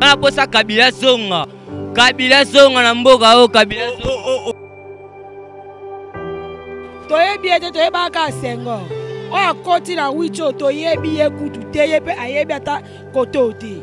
akosa kabila zonga kabila zonga na mboka oyo kabila oh, oh, oh, toyebi ye te toyebaka asengo oyo akoti na wicho toyebi ye kutu te ye mpe ayebi ata koto te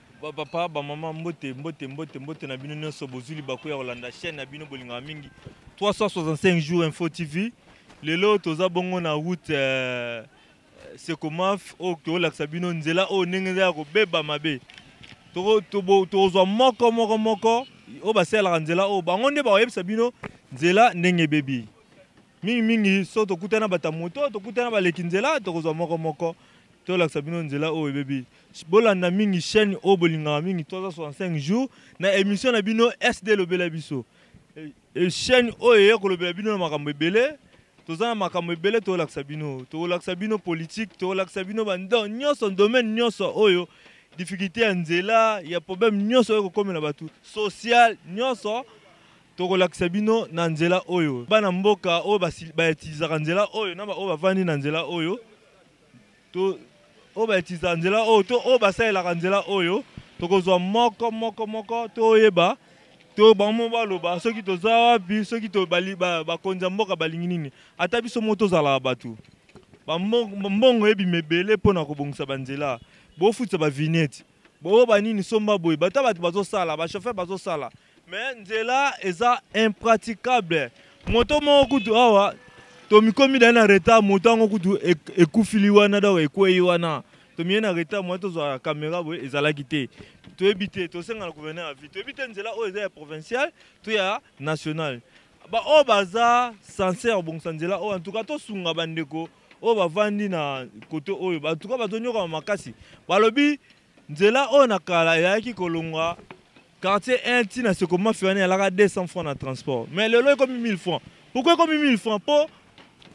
bapapa bamama mbote mbote mbote mbote na bino nyonso bozwi libaku ya kolanda chaîne na bino bolingaka mingi 365 jours info tv lelo toza bongo na route euh, sekomaf oyo tokolakisa bino nzela oyo ndenge eza ya kobeba mabe tokozwa moko moko moko oyo basalelaka nzela oyo bango nde bakoyebisa bino nzela ndenge ebebi Mingi mingi soki tokutani na bato ya moto, tokutani na baleki nzela, tokozwa moko moko tolakisa bino nzela oyo ebebi. Bolanda mingi chaîne oyo bolingaka mingi 365 jours na émission na bino SD lobela biso. E chaîne oyo eye kolobela bino na makambo ebele. Toza na makambo ebele tolakisa bino. Tokolakisa bino politique, tokolakisa bino ba nyonso domaine nyonso oyo difficulté ya nzela, ya problème nyonso oyo kokomela bato, social nyonso tokolakisa bino na nzela oyo bana mboka oyo baetilizaka nzela oyo na baoyo bavandi na nzela oyo to oyo baetilizaka nzela oyo to oyo basalelaka nzela oyo tokozwa moko moko moko toyeba to bango baloba soki toza wapi soki bakonzi ya mboka balingi nini ata biso moko tozalaka bato mbongo ebima ebele mpo na kobongisa banzela bofutisa bavignette boyoba nini somba boye bata bato bazosala bashofer bazosala Mais nzela eza impraticable. Moto moko kutu awa tomikomi dai na retard moto yango kutu ekufili wana donc ekwei wana tomiye na retard mwa tozwa kamera boye ezalaki te toyebi te tosenga na gouverneur ya ville toyebi te nzela oyo eza ya provincial to ya national baoyo baza sense ya kobongisa nzela oyo antuka tosunga bandeko oyo bavandi na kote oyo antuka bazonyokama makasi balobi nzela oyo na kala eyaki kolongwa Quartier 1 ti na seko mafia wana alaka 200 francs na transport. Mais lelo ekomi 1000 francs. Pourquoi ekomi 1000 francs? Po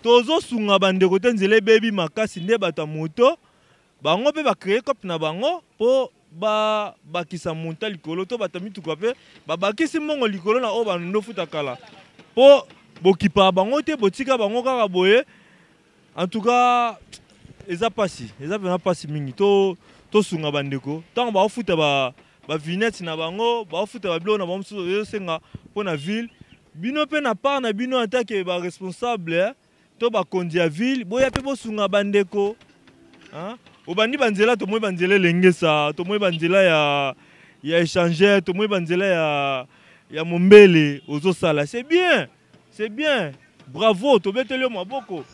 tozo sunga ba ndeko te nzela ebebi makasi nde bato ya moto bango pe ba créer cop na bango po ba bakisa monta likolo to bato ya mituka pe ba bakisi mbongo likolo na oyo bandofuta kala po bokipa bango te botika bango kaka boye En tout cas, eza pasi, eza vraiment pasi mingi. To to sunga bandeko. Tango ba ofuta ba ba vignettes na bango, ba ofuta ba bilo na bango mosusu yo senga mpo na ville. Bino mpe na part na bino en tant que ba responsable eh, to ba konzi ya ville, boya mpe bosunga bandeko. Hein? Obandi ba nzela to moi ba nzela elengesa, to moi ba nzela ya ya échangeur, to moi ba nzela ya ya mombele ozo sala. C'est bien. c'est bien bravo tobeteli yo maboko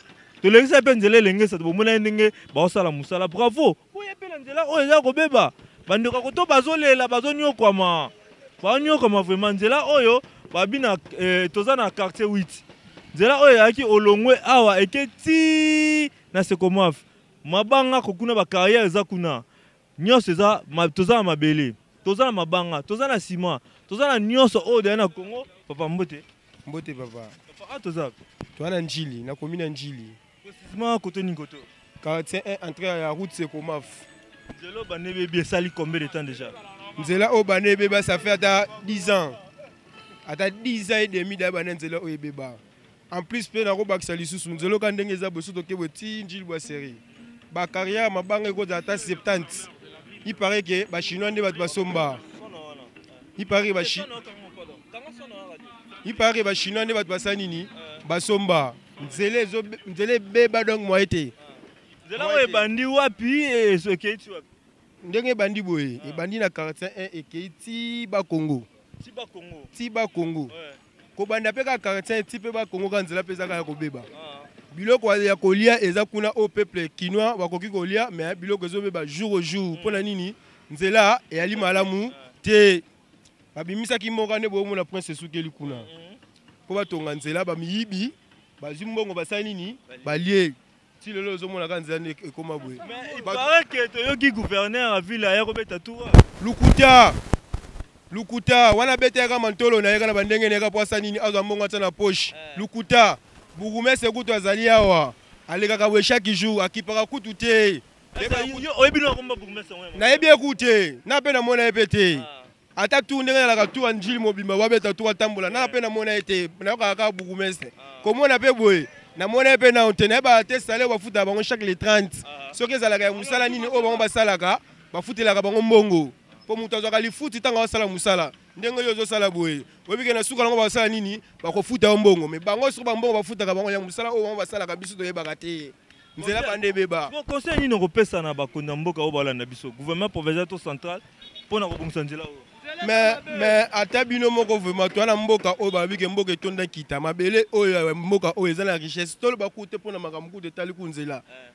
tolekisa ye mpe nzela elengesa tobomona ye ndenge baosala mosala bravo mpo ye mpe na nzela oyo eza kobeba bandeko ya koto bazolela bazonyokwama banyokwama vraiment nzela oyo babi na eh, toza na quartier 8 nzela oyo eyaki olongwe awa eke ti na sekomafe mabanga kokuna bacarrière eza kuna Nionso eza ma, toza na mabele, toza na mabanga, toza na ciment, toza na nionso oyo daya na Congo. Papa mbote. Mbote papa. Papa ah, toza. Toza na Njili, na commune ya Njili. Précisément koto ni koto. Quartier 1 entrée ya route Sekomaf. Nzela bande bebe sali combien de temps déjà? Nzela o bande bebe ça fait ata 10 ans. Ata 10 ans et demi da bande nzela o beba. en plus mpe nakobakisa lisusu nzelo ka ndenge eza boso tokebwe ti njili bwa serie bacarrière ya mabanga ekozala ata 70 il paraît ke bachinois nde bato basomba il paraît ke bachi il paraît ke bachinois nde bato basala nini basomba nzela ezo nzela ebeba donc moye te nzela oyo ebandi wapi ezo ekei ti wapi ndenge ebandi boye ebandi na quartier 1 ekei ti bakongo ti bakongo ti bakongo kobanda mpe kaka 45 ti mpe bakongoka nzela mpe ezaka ya kobeba biloko ya kolia eza kuna o peuple kinois bakoki kolia me biloko ezobeba jour au jour mpo na nini nzela eyali malamu te babimisaki mboka nde boyomona prince esukeli kuna mpo batonga nzela bamiyibi bazwi mbongo basali nini balie ti lelo ozomona kaka nzela nde ekoma boye parake toyoki gouverneur ya ville aya kobeta tour lukuta lukuta wana abeta yaka mantolo na yeka na bandenge na yeka mpo asa nini azwa mbongo atya na poche eh. lukuta bourgumestre kutu azali awa alekaka boye chaque jour akipaka kutu te nayebi ye ku te na mpe namona ye mpe te ah. ata tour ndenge nalaka tour ya njili mobimba babeta tour atambola nanga mpe namona ye te nayokaka kaka bourgmestre komona mpe boye namona ye mpe nao te nayebaka te sale oyo bafutaka bango chaque le 30 ah. soki ezalaka ya mosala nini oyo bango basalaka bafutelaka bango mbongo mpo moto azwaka lifuti ntango asala mosala ndenge oyo ozosala boye oyebi ke na suka nango basala nini bakofuta yo mbongo me bango soki bambongo bafutaka bango ya mosala oyo bango basalaka biso toyebaka te nzela banda ebeba bon conseil nini okopesa na bakonzi ya mboka oyo balanda biso gouvernement provincial to central mpo na kobongisa nzela oyo mais mais ata bino moko vraiment toa na mboka oyo balobi ke mboka etonda kita mabele oyo mboka oyo eza na richesse toloba ku te mpo na makambo kutu etali ku nzela eh.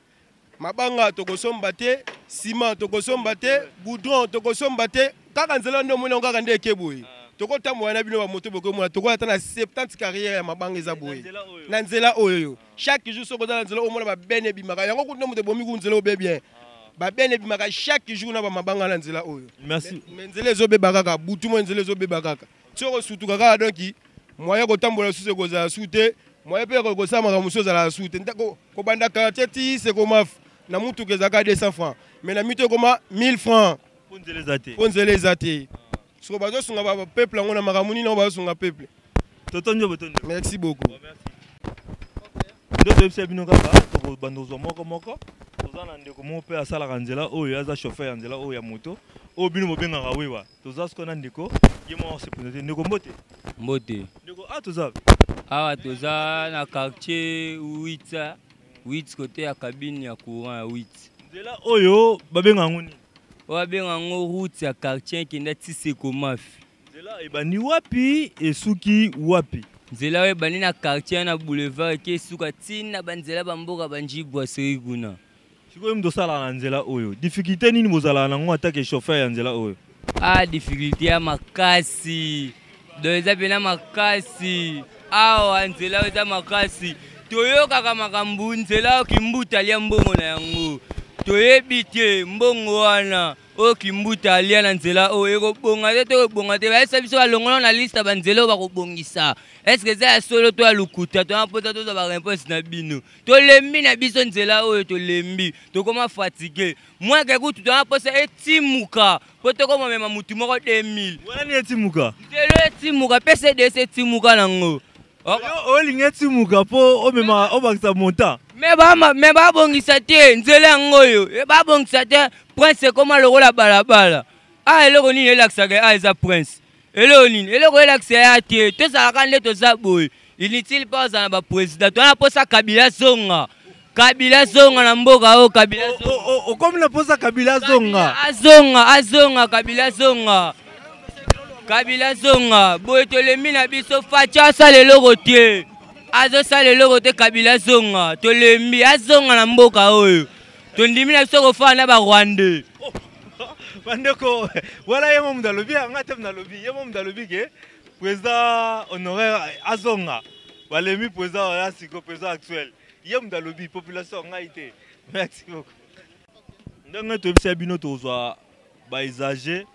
mabanga tokosomba te ciment tokosomba te goudron tokosomba te kaka nzela nde omoni yango kaka nde eke boye ah. tokotambola na bino bamoto bokomona tokoya ata na 70 carrière ya mabanga eza boye na nzela oyo chaque jour soki oza na nzela omona babene ebimaka yango kutu nde moto ebomi ku nzela obe bien babene ebimaka chaque jour na bamabanga na nzela oyo me nzela ezobeba kaka butu mo nzela ezobeba kaka soki osutuka kaka donki moyen kotambola susu ekozala su te moyen mpe ekosala makambo mosusu ezalaka su te kobanda quartier ti sekomafu na motuka ezalaka 200 francs mais na mito ekoma 1000 francs mpo nzela eza te soko bazosunga bapeuple yango na makambo nini yango bazosunga peuple totondi botondi merci beaucoup nde toyebisa bino kaka tokobanda kozwa moko moko toza na ndeko moko mpe asalaka nzela oyo aza chauffeur ya nzela oyo ya moto oyo bino bobengaka wewa toza sikoyo na ndeko ye moko asekonde te ndeko mbote mbote ndeko a ah, toza awa toza na quartier 8 8 kote ya kabine ya courant ya 8 nzela oyo babengaka yango nini oyo abenga yango route ya quartier ekenda tiseko mafi nzela ebandi wapi esuki wapi nzela oyo ebandi na quartier na boulevard eke esuka ntina banzela bamboka banjibwaseri kuna sikoyo moto osalaka na nzela oyo difficulté nini bozalaka nango atake chauffeur ya nzela oyo ah difficulté ya makasi do eza mpena makasi awa nzela oyo eza makasi toyokaka makambo nzela oyo kimbuta alia mbongo na yango toyebi te mbongo wana oyo kimbuta alia na nzela oyo ekobonga te to ekobonga te bayesa biso balongola na liste ya banzela oyo bakobongisa estce eza ya solo to ya lokuta tona mposa tozwa bareponse na bino tolembi na biso nzela oyo tolembi tokoma fatigue mwake kutu tona mposa etimuka po toko momema mutu moko 2000 wana nini etimuka nzelo etimuka pe cds etimuka nango olingi etimuka po omema obakisa montant me babongisa te nzela yango oyo eh, babongisa te prince ekoma lokola balabala a ah, eloko nini elakisaka a ah, eza prince eloko nini eloko elakisa ya te tozalaka nde toza boye inutile mpo azala na bapresident tona mposa kabila zonga kabila zonga na mboka oyo kabila okomi na mposa kabila zonga azonga azonga kabila zonga kabila zonga boye tolembi na biso faci asala eloko te azosala eloko te kabila zonga tolembi azonga na mboka oyo tondimi na biso kofana na barwandais bandeko wana ye momutu alobi yanga te mna alobi ye momutu alobi ke président honoraire azonga balemi président oya siko président actuel ye moto alobi population ngai te merci beaucoup ndenge toyebisa bino tozwa baisage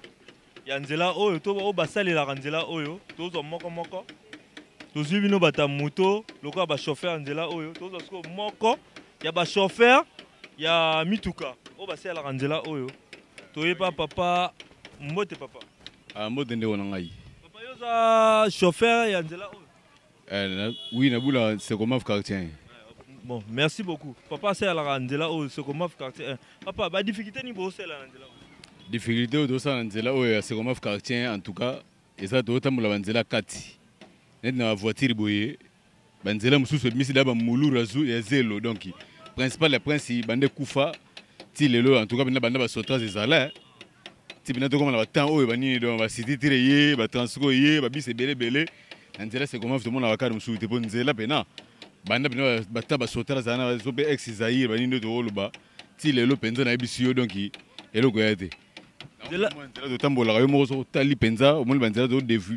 ya nzela oyo to oyo basalelaka nzela oyo tozwa moko moko tozwi bino bato ya moto lokola bachauffeur ya nzela oyo tozwa sikoyo moko ya ba chauffeur ya mituka oyo basalelaka nzela oyo toyeba papa mbote papa ah, mbote ndeko na ngai papa yo oza chauffeur ya nzela oyo eh, oui nabula secomaf quartier eh, bon merci beaucoup papa asalelaka nzela oyo secomaf quartier eh, papa badifficulté nini boosala na nzela oyo difficulté oyo tosala na nzela oyo ya secomaf quartier en tout cas eza totambola banzela kati neti na bavoitire boye ba nzela mususu ebimisi da ba mulura zu ya zelo donc principal ya prince bande kufa ti lelo en tout cas bina banda ba sotras ezala eh. ti bina tokoma na ba temps oyo ba nini donc ba city tire ye ba transco ye ba bise bele bele na nzela c'est comment tout le monde a bakari mususu te po nzela pena banda bina ba temps ba sotras zana ba zope ex Zaire ba nini to oloba ti lelo penza na ebisi yo donc eloko ya te nzela totambolaka yo moko soki otali mpenza omoni banzela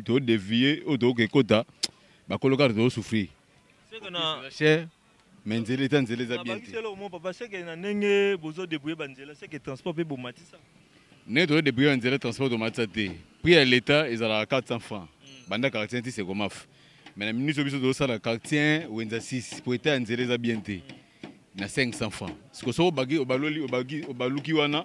todevie oyo tookekota bakolo kaka tozo souffrir cher mais nzela eza nzela eza bien te papa seke na ndenge bozo debrouiller banzela seke transport mpe bomatisa ndenge tozo debrouiller banzela transport tomatisa te prix ya l'état ezalaka 400 francs hmm. banda quartier nti sekomaf mais na minute oyo biso tozosala quartier wenza 6 mpo eta ya nzela eza bien te na 500 francs siko soki obaluki wana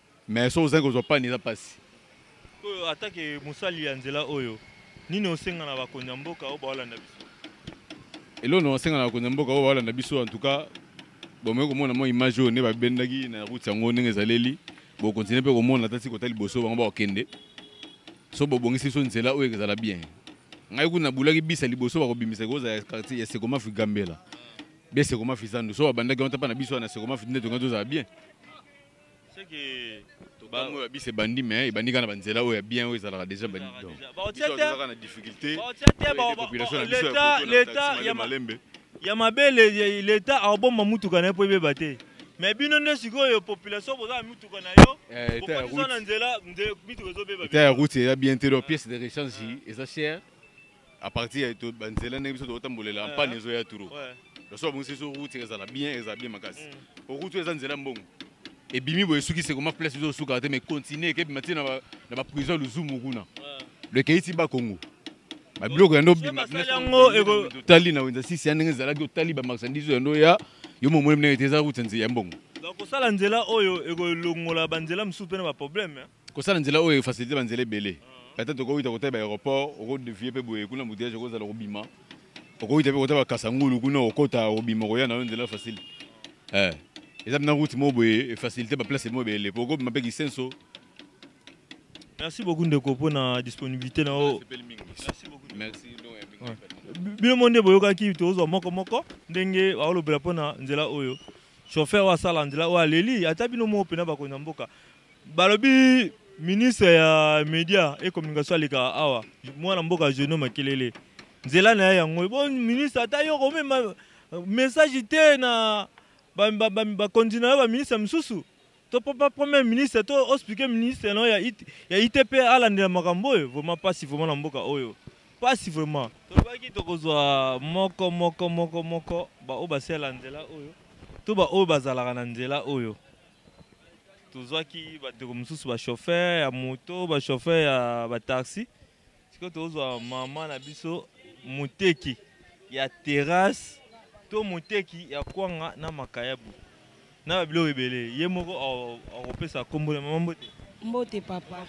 mais soki ozangi kozwa pani eza mpasi oyo atake mosali ya nzela oyo nini osenga na bakonzi ya mboka oyo baolanda biso eloo na osenga na bakonzi ya mboka oyo baolanda biso en tout cas bomoki komona mwa image oyo nde babendaki na route yango ndenge ezaleli bokontinue mpe komona tati kota liboso bango bakokende so bobongisi biso nzela oyo ekozala bien ngai kuna nabulaki bisa liboso bakobimisa ekozala ya quartier ya sekomafi gambela bia sekomafi zandu so babandaki yango tapa na biso wana sekomafi nde tongai tozala bien bango ya bisi ebandi me ebandi kaka na banzela oyo ya bien oyo ezalaka déjà baotiaka na difficulté malembe ya mabele leta akobomba motuka na ye mpo ebeba te me bino nde sikoyo population boza na mituka na yo eh, okotiza na nzela mituka ezobeba ya route eza bien te donc pièce de rechange eza cher à partir ya to banzela ndenge biso tokotambolela eh. mpani ezoya turo loso babongisi biso route ezala bien ezala bien makasi mm. po route eza nzela mbongo ebimi boye esuki sekoma place biso osukaka te mais continue eke ebima ti na baprison ya luzumu kuna lekei ti bakongo babiloko yando otali na wenza sisi ya ndenge ezalaki otali bamarchandise yando ya yo momoni ndenge te eza route ya mbongo kosala nzela oyo ekolongola banzela mosusu mpe na baproblème eh. kosala nzela oyo efacilite banzela ebele ata tokowita kotala ba aéroport okodevie mpe boye kuna buteyage okozala kobima okowita mpe kotala bakasangulu kuna okota okobima okoya na yo nzela facile eh, eza mpena route moko boye efacilite baplace moko ebele mpo okobima mpe kisenso merci beaucoup ndeko mpo na disponibilité na yo merci bino mo nde boyokaki tozwa moko moko ndenge aolobela mpo na nzela oyo chauffeur oyo asala nzela oyo aleli ata bino moko mpena bakonzi ya mboka balobi ministre ya media et communication aleka awa mwana mboka jeno makelele nzela na ye yango bo ministre ata yo komema euh, message te na bakonzi na yo baministre mosusu to papa premier ministre to ospike ministre na yo ya itp alandela makambo oyo vraiment mpasi vraiment na mboka oyo mpasi vraiment tolobaki tokozwa moko moko moko moko baoyo basela nzela oyo to baoyo bazalaka na nzela oyo tozwaki bandeko mosusu bachauffeur ya moto bachauffeur ya bataxi sikoyo tozwa mama na biso moteki ya terrasse to moteki ya kwanga na makayabu na babiloko ebele ye moko akopesa nkombo na mama mbote mbote papa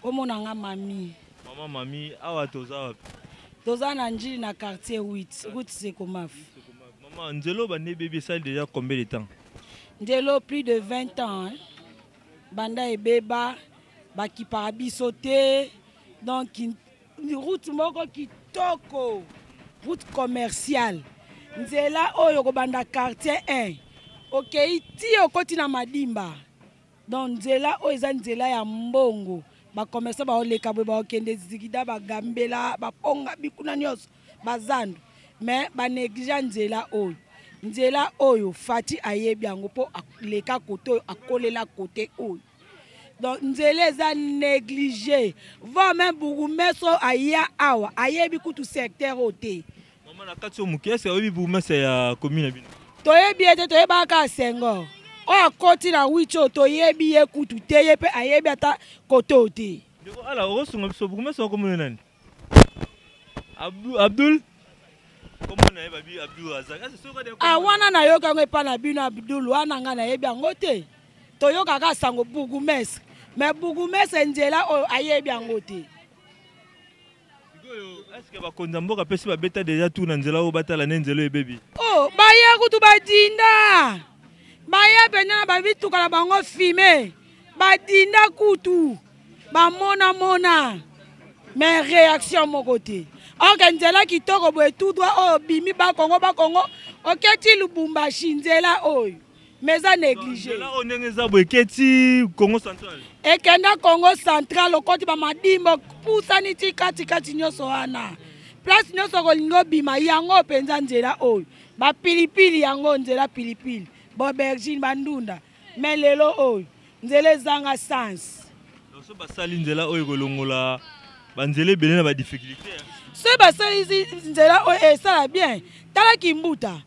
nkombo na nga mami mama mami awa toza wapi toza na njili na quartier 8 route sekomafi mama nzela obanda ebebi esali deja combien de temps Ndelo plus de 20 ans hein? banda ebeba bakipaka biso te donc route moko kitoko route commerciale nzela oyo kobanda quartier 1 okei ti okoti na madimba donc nzela oyo eza nzela ya mbongo bakomersa baoleka boye baokende zigida bagambela baponga bikuna nyonso bazando me banegligea nzela oyo nzela oyo fati ayebi yango mpo aleka kote oyo akolela kote oyo donc nzela eza neglige va me bourgmestre aya awa ayebi kutu secteur oyo te Mama na kati yo muke ese oyebi bourgmestre ya commune bino. Toyebi ete toyeba ka Senghor. Oyo akoti na wicho toyebi ye kutu te ye pe ayebi ata koto te. Ndeko ala okosunga biso bourgmestre wa komona nani? Abdul Abdul komona ye babi Abdul azaka se soka de. Ah wana na yoka ngo epa na bino Abdul wana nga na yebi yango te. Toyoka ka sango bourgmestre. Mais bourgmestre nzela oyo ayebi yango te. Est-ce que bakonzi ya mboka pesi babeta deja tour na nzela oyo batala ne nzela oyo ebebi oh, baya kutu badinda baya mpenza na bamituka na bango fime badinda kutu bamonamona mais réaction moko te oke nzela kitoko boye tout droit oyo obimi bakongo bakongo oketi lubumbashi nzela oyo mais eza néglige nzela oyo ndenge eza boye eketi congo central ekenda congo central okoti bamadimbo pusani ti katikati nyonso wana place nyonso okolingi obima yango mpenza nzela oyo bapilipili yango nzela pilipili bobergine bandunda me lelo oyo nzela ezanga sens so basali nzela oyo ekolongola banzela ebele na badifficulté soki basali nzela oyo esala bien tala kimbuta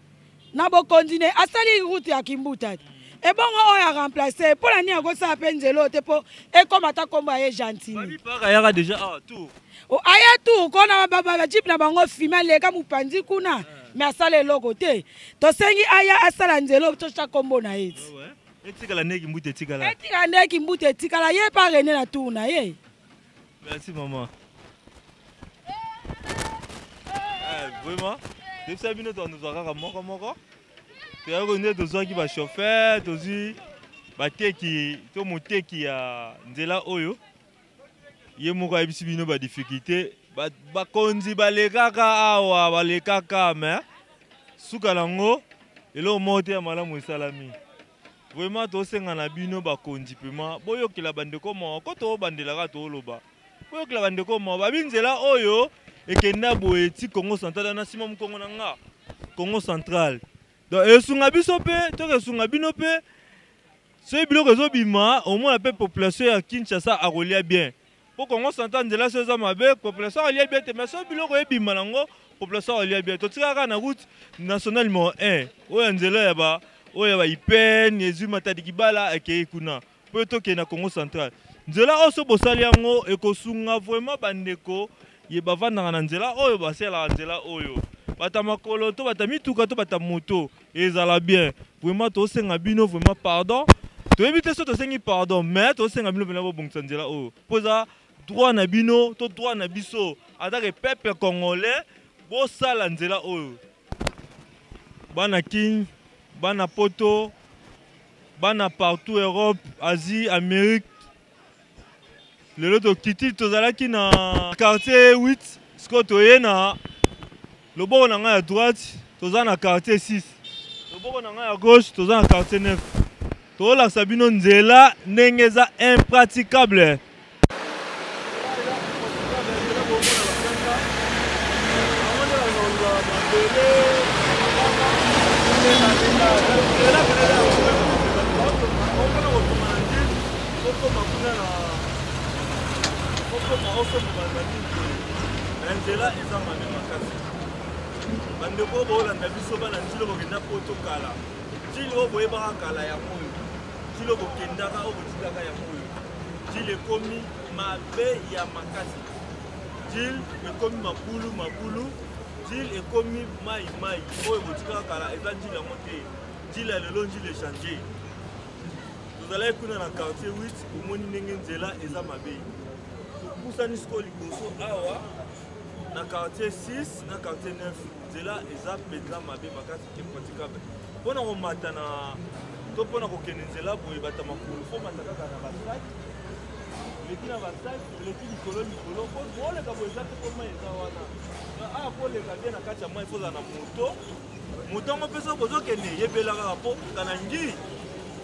na bokonzi ne asali route ya kimbuta te ebongo oyo a remplace mpo na nini akosala mpe nzela oyo te mpo ekoma ata nkombo ya ye gentini ayaka deja awa tour aya tour kona bajipe na bango fime aleka mopanzi kuna me asala eloko te tosengi aya asala nzela oyo totya nkombo na ye etikala nde kimbuta etikala etikala nde kimbuta etikala ye mpe arene na tour na ye Merci maman. Eh, vraiment, depuis ça, nous avons kaka moko moko. toyaki konde tozwaki bachauffeur tozwi bateki to moteki ya nzela oyo ye moko ayebisi bino badifficulté bakonzi balekaka awa balekaka me suka na yango eloko moko te ya malamu esalami Vraiment tosenga na bino bakonzi pema boyokela bandeko mawa ko toobandelaka tooloba boyokela bandeko mawa babi nzela oyo ekenda boye ti Congo central na nsima mokongo na nga Congo central donc esunga biso mpe to esunga bino mpe soki biloko ezobima omona mpe population ya Kinshasa akolia bien po Congo central nzela so eza mabe population alia bien te mais so biloko ebima nango population alia bien totikaka kaka na route nationale numéro 1 oyo ya nzela ya ba oyo ya ba ipene ezwi matadi kibala akei kuna po tokende na Congo central nzela oyo so bosali yango ekosunga vraiment bandeko ye bavandaka na nzela oyo basalaka nzela oyo bata makolo to bata mituka to bata moto ezala bien vraiment tosenga bino vraiment pardon toyebi te so tosengi pardon mais tosenga bino mpena bobongisa nzela oyo mpo eza droit na bino to droit na biso atake peuple congolais bosala nzela oyo bana king bana poto bana partout europe asie amérique lelo tokiti tozalaki na quartier 8 sikoyo toye na loboko na ngai ya droite toza na quartier 6 loboko na ngai ya gauche toza na quartier 9 tokolakisa bino nzela ndenge eza impraticable nzela eza mabe makasi bandeko oyo baolanda biso bana ntilo kokenda poto kala ntili oyo boyebaka kala yango oyo ntilo kokendaka oyo botikaka yango oyo ntili ekomi mabe ya makasi dil ekomi mabulu mabulu dil ekomi mai mai oyo botikaka kala eza dil yango te dil ya lelo dil echange tozalaki kuna na quartier 8 omoni ndenge nzela eza mabe topusani sikoyo liboso awa na quartier 6 na quartier 9 nzela eza mpenza mabe makasi impraticable mpo na komata na to mpo na kokende nzela boye bata makolo fo mata kaka na basaki oleki na basaki oleki likolo likolo po oleka boye eza te mpo mai eza wana awa ah, koleka te na kati ya mai kozala na moto moto yango mpe soki ozokende yebela kaka mpo kana ngi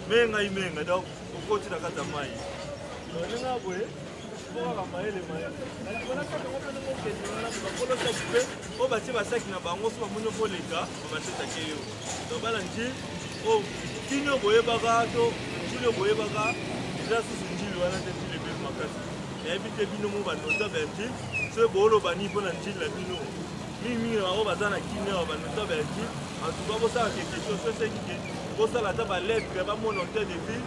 mengai menga donc okoti na kati ya mai ndenge ya boye oyo batie basaki na bango so bamoni okoleka babatetake yo tobala nji oyo kini oyo boyebaka to njili oyo boyebaka eza susu njili wana te njili ebeli makasi nayebi te bino mo banota bya njili soki booloba nini mpo na njili na bino mingimingi na bango baza na kini awa banota bya njili antuka bosalaka ekesio sosenike bosala ata baletre bamona hotel de ville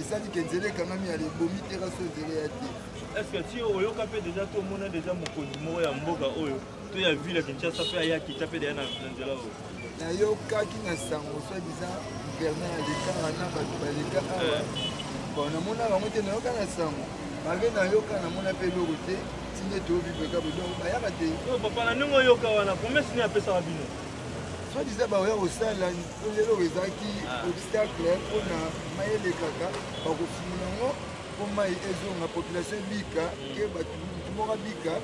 esali ke nzela ekangami ya lebomi te kasi nzela ya te eske ti oyoka mpe deja to omona deja mokonzi moko ya mboka oyo to ya ville ya kinshasa mpe aya kita mpe deya na nzela oyo nayokaki na sango soit disant gouverneur ya leta wana bato baleka awa eh. bon namona bango te nayoka na sango malgre nayoka namona mpe eloko te tinde toyobibeka bodongo bayaka te papa na ndenge oyoka wana promese nini apesaka bino soit disant baoya kosala lelo oyo ezalaki ah. obstacle mpo na mai elekaka bakofungola yango mpo mai ezonga population ebika ke bato moko abika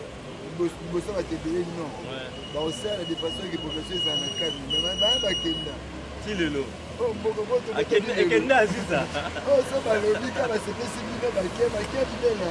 liboso bato ebele non bakosala de façon ke population ezala na kani me baya bakenda ti lelo oh, ekenda aziza oyo oh, so balobi ka basepesi bino bake bake bibela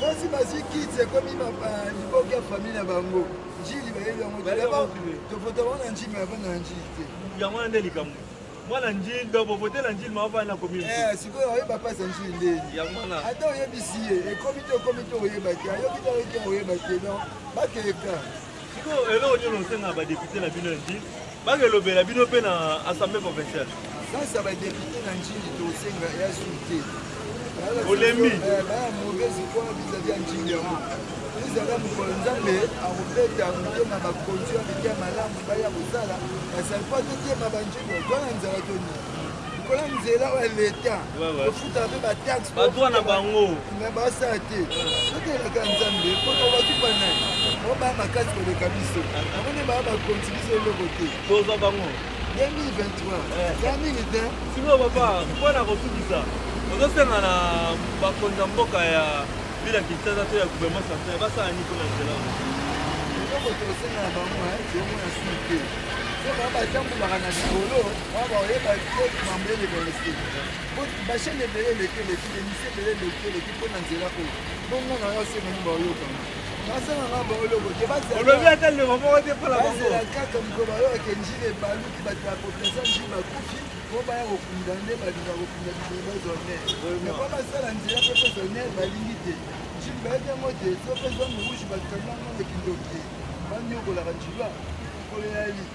Sosi bazwi kiti ekomi liboki ya famille na bango njili bayeli yango tofota bango na njili mabana na njili te yango wana nde likambo mwana njili donc bovotela njili maovani na commune eh, sikoyo oyeba mpasi ya njili ndeni yango wana ata oyebisi ye ekomi te okomi te oyeba te ayoki te ayoki oyeba te donc bakeka sikoyo eloko nini osenga badepute na bino ya njili bakelobela bino mpe na assemblée provinciale sasa badepute na njili tosenga ya sui te olembi eh, baya mauvaise foi vis-à-vis ya njili yango ezala mokolo nzambe akobeta motema bakonzi ya mitema malamu baya kosala basali mpo totema banjili twana nzala toni lokola nzela oyo ya leta kofutaka mpe bataxe badroit na bango me basala te soki elaka nzambe mpona bakipa nani bango baya makasi koleka biso bango nde baya bakonzi biso eloko te tozwa bango 2023 ya mingi te sikoyo papa mpo na kosukisa ozosenga na bakonzi ya mboka ya bila kinshasa to ya gouvernement central basala niko na nzela eloko tosenga na bango ezomona sute so baa batambolaka na likolo Baba oyeba ekoti mambo eleka eleki bashene ebele eleki eleki bemisi ebele eleki eleki mpo na nzela oyo bongo na yo osenga nini baoyokana nasanga ngambo oloko te bazolobi ata lelo moko te mpo na bazela kaka moko bayoka njina ebaluki bato ya kopesa njini bakufi mpo baya kokunda nde balinga kokunda biso bazwa ne yango basala nzela mpe bazwa ne balingi te njini bayebi yango te soki ezwa moruge bakangango na kindoki banyokolaka njilwa kolela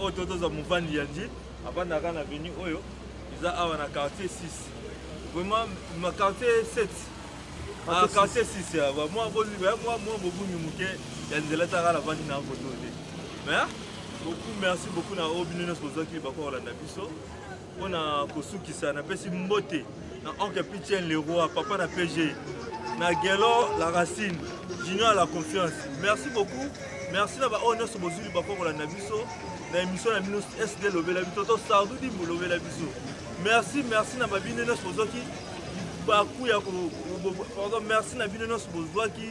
oyo to toza muvandi ya ndi avandaka na veni oyo eza awa na quartier 6 vraiment ma quartier 7 ah, quartier 6 ya ba mwa bo ya mwa mwa bobungi muke ya nzela taka na vandi na photo te mais beaucoup merci beaucoup na oyo bino nyonso bozwaki bakokolanda biso mpo na kosukisa napesi mbote na oncle pitien leroy papa na pg na gelo la racine junior la confiance merci beaucoup merci na baoyo nyonso bozwi libako kolanda biso na émission na bino sd lobela biso to sardu dimbu lobela biso merci merci na babino nyonso bozwaki baku ya pardon merci na bino nyonso bozwaki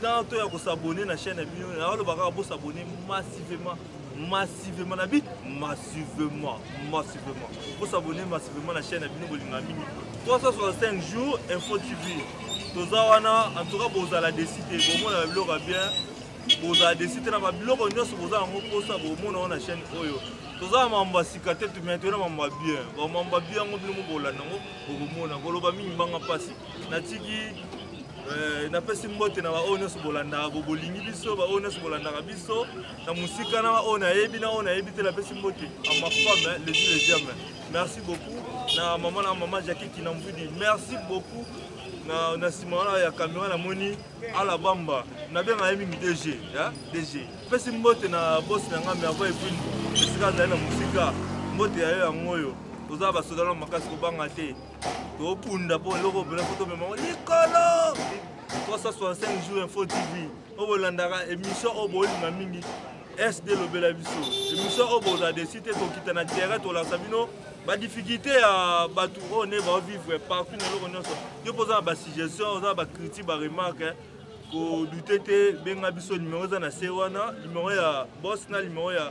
temps to ya ko s'abonner na chaîne bino na walo bakaka bo s'abonner massivement massivement na bit massivement massivement bo s'abonner massivement na chaîne bino bolinga mingi 365 jours info tv toza wana en tout cas bozala décider bomona na biloko bien bozala décider na ba biloko nyonso boza yango posa bomona wana chaîne oyo toza na mambo ya sika te tumia toyena mambo ya bien bamambo ya bien yango bino mobolanda yango bokomona koloba mingi mbanga mpasi natiki Eh, napesi mbote na baoyo nyonso bolandaka bolingi biso baoyo nyonso bolandaka biso na mosika na baoyo nayebi na oyo nayebi te napesi mbote a ma femme le jour le jamais merci beaucoup na mama na mama jacki kinambudi merci beaucoup na, na nsima wana ya kamera namoni alabamba nabenga ye mingi dg ya dg pesi mbote na bosi na ngai merva ekwini esika azali na mosika mbote ya yo yango oyo oza basoda na makasi kobanga te tobunda mpo eloko mpena mpo tomemamo likolo 365 jour info tv oyo bolandaka émission oyo bolinga mingi sd lobela biso émission oyo bozala desi te tokita na terrain tolakisa bino badifficulté ya bato oyo nde baovivre partout na eloko nyonso yo mpo oza na basuggestion oza na bacritique baremarke kodute te benga biso numero eza na se wana numero ya bos na numero ya